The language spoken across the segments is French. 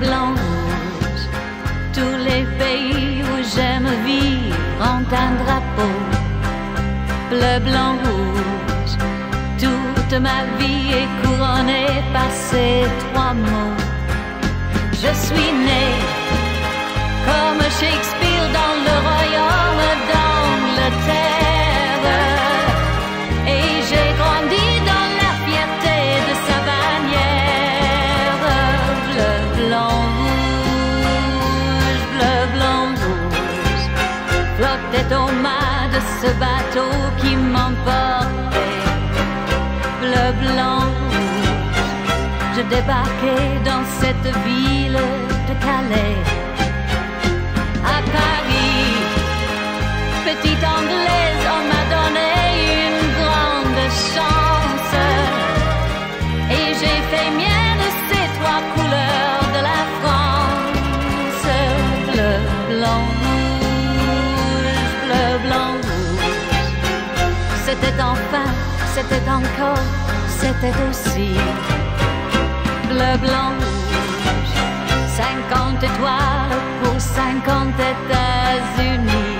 blanc, rouge. Tous les pays où j'aime vivre ont un drapeau. Bleu, blanc, rouge. Toute ma vie est couronnée par ces trois mots. Je suis né comme Shakespeare dans le Flottait au mât de ce bateau qui m'emportait. Bleu, blanc. Je débarquais dans cette ville de Calais. À Paris, petite anglaise, on m'a donné une grande chance. Et j'ai fait mienne ces trois couleurs de la France. Bleu, blanc, C'était enfin, c'était encore, c'était aussi bleu, blanc, rouge. Cinquante étoiles pour cinquante États-Unis.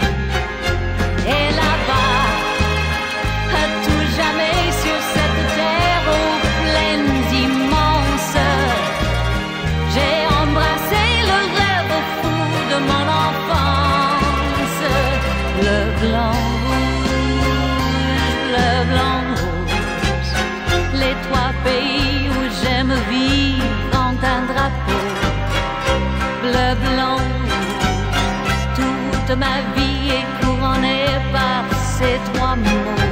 ma vie est couronnée par ces trois mots.